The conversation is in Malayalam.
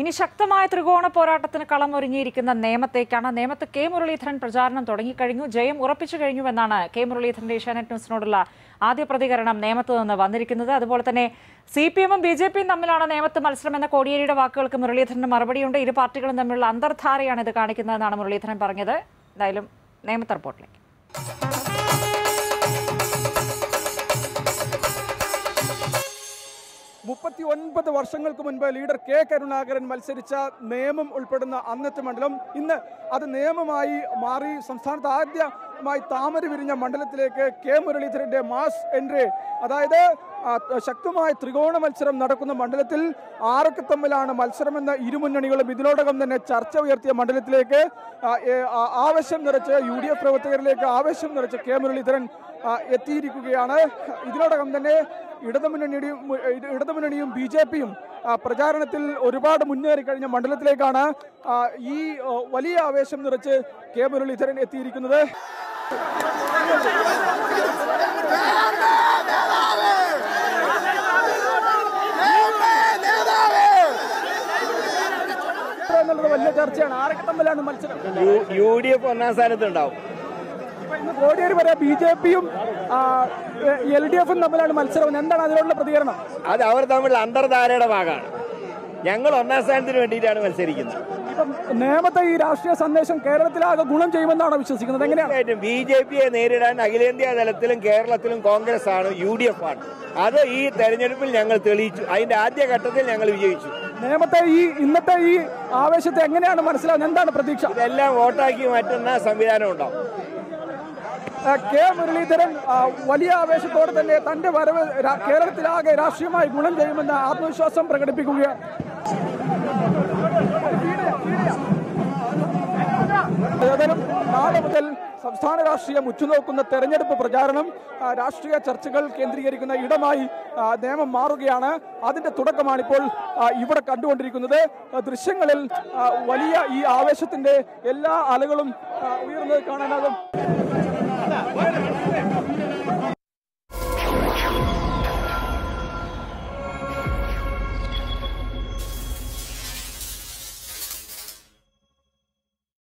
ഇനി ശക്തമായ ത്രികോണ പോരാട്ടത്തിന് കളമൊരുങ്ങിയിരിക്കുന്ന നേമത്തേക്കാണ്. നേമത്ത് കെ മുരളീധരൻ പ്രചാരണം തുടങ്ങിക്കഴിഞ്ഞു. ജയം ഉറപ്പിച്ചു കഴിഞ്ഞുവെന്നാണ് കെ മുരളീധരന്റെ ഏഷ്യാനെറ്റ് ന്യൂസിനോടുള്ള ആദ്യ പ്രതികരണം നേമത്ത് നിന്ന് വന്നിരിക്കുന്നത്. അതുപോലെ തന്നെ സി പി എമ്മും ബി ജെ പിയും തമ്മിലാണ് നേമത്ത് മത്സരം എന്ന കോടിയേരിയുടെ വാക്കുകൾക്ക് മുരളീധരന് മറുപടിയുണ്ട്. ഇരു പാർട്ടികളും തമ്മിലുള്ള അന്തർധാരയാണ് ഇത് കാണിക്കുന്നതെന്നാണ് മുരളീധരൻ പറഞ്ഞത്. എന്തായാലും നേമത്ത് റിപ്പോർട്ടിലേക്ക്. മുപ്പത്തി ഒൻപത് വർഷങ്ങൾക്ക് മുൻപ് ലീഡർ കെ കരുണാകരൻ മത്സരിച്ച നിയമം ഉൾപ്പെടുന്ന അന്നത്തെ മണ്ഡലം ഇന്ന് അത് നിയമമായി മാറി സംസ്ഥാനത്ത് ആദ്യമായി താമര വിരിഞ്ഞ മണ്ഡലത്തിലേക്ക് കെ മുരളീധരന്റെ മാസ് എൻട്രി. അതായത് ശക്തമായ ത്രികോണ മത്സരം നടക്കുന്ന മണ്ഡലത്തിൽ ആരൊക്കെ തമ്മിലാണ് മത്സരമെന്ന ഇരുമുന്നണികളും ഇതിനോടകം തന്നെ ചർച്ച ഉയർത്തിയ മണ്ഡലത്തിലേക്ക് ആവശ്യം നിറച്ച് യു ഡി എഫ് പ്രവർത്തകരിലേക്ക് ആവശ്യം നിറച്ച് കെ മുരളീധരൻ എത്തിയിരിക്കുകയാണ്. ഇതിനോടകം തന്നെ ഇടതുമുന്നണിയുടെയും ഇട- ഇടതുമുന്നണിയും ബി ജെ പിയും പ്രചാരണത്തിൽ ഒരുപാട് മുന്നേറി കഴിഞ്ഞ മണ്ഡലത്തിലേക്കാണ് ഈ വലിയ ആവേശം നിറച്ച് കെ മുരളീധരൻ എത്തിയിരിക്കുന്നത്. എന്നുള്ളത് വലിയ ചർച്ചയാണ്. ആരൊക്കെ തമ്മിലാണ് മത്സരം? യു- ഡി എഫ് ഒന്നാം സ്ഥാനത്ത് ഉണ്ടാവും. ഇന്ന് കോടിയേരി വരെ ബി ജെ പിയും എൽ ഡി എഫും തമ്മിലാണ് മത്സരം. എന്താണ് അതിനുള്ള പ്രതികരണം? അത് അവർ തമ്മിൽ അന്തർധാരയുടെ ഭാഗമാണ്. ഞങ്ങൾ ഒന്നാം സ്ഥാനത്തിന് വേണ്ടിയിട്ടാണ് മത്സരിക്കുന്നത്. നേമത്തെ ഈ രാഷ്ട്രീയ സന്ദേശം കേരളത്തിലാകെ ഗുണം ചെയ്യുമെന്നാണ് വിശ്വസിക്കുന്നത്? എങ്ങനെയാണ്? ബി ജെ പിയെ നേരിടാൻ അഖിലേന്ത്യാ തലത്തിലും കേരളത്തിലും കോൺഗ്രസ് ആണ് യു ഡി എഫ് ആണ്. അത് ഈ തെരഞ്ഞെടുപ്പിൽ ഞങ്ങൾ തെളിയിച്ചു. അതിന്റെ ആദ്യഘട്ടത്തിൽ ഞങ്ങൾ വിജയിച്ചു. നേമത്തെ ഈ ഇന്നത്തെ ഈ ആവേശത്തെ എങ്ങനെയാണ് മനസ്സിലാവുന്നത്? എന്താണ് പ്രതീക്ഷ? ഇതെല്ലാം വോട്ടാക്കി മാറ്റുന്ന സംവിധാനം ഉണ്ടാവും. കെ മുരളീധരൻ വലിയ ആവേശത്തോടെ തന്നെ തന്റെ വരവ് കേരളത്തിലാകെ രാഷ്ട്രീയമായി ഗുണം ചെയ്യുമെന്ന ആത്മവിശ്വാസം പ്രകടിപ്പിക്കുകയാണ്. നാളെ മുതൽ സംസ്ഥാന രാഷ്ട്രീയം ഉറ്റുനോക്കുന്ന തെരഞ്ഞെടുപ്പ് പ്രചാരണം രാഷ്ട്രീയ ചർച്ചകൾ കേന്ദ്രീകരിക്കുന്ന ഇടമായി നിയമം മാറുകയാണ്. അതിന്റെ തുടക്കമാണിപ്പോൾ ഇവിടെ കണ്ടുകൊണ്ടിരിക്കുന്നത്. ദൃശ്യങ്ങളിൽ വലിയ ഈ ആവേശത്തിന്റെ എല്ലാ അലകളും ഉയർന്നത് കാണാനാകും.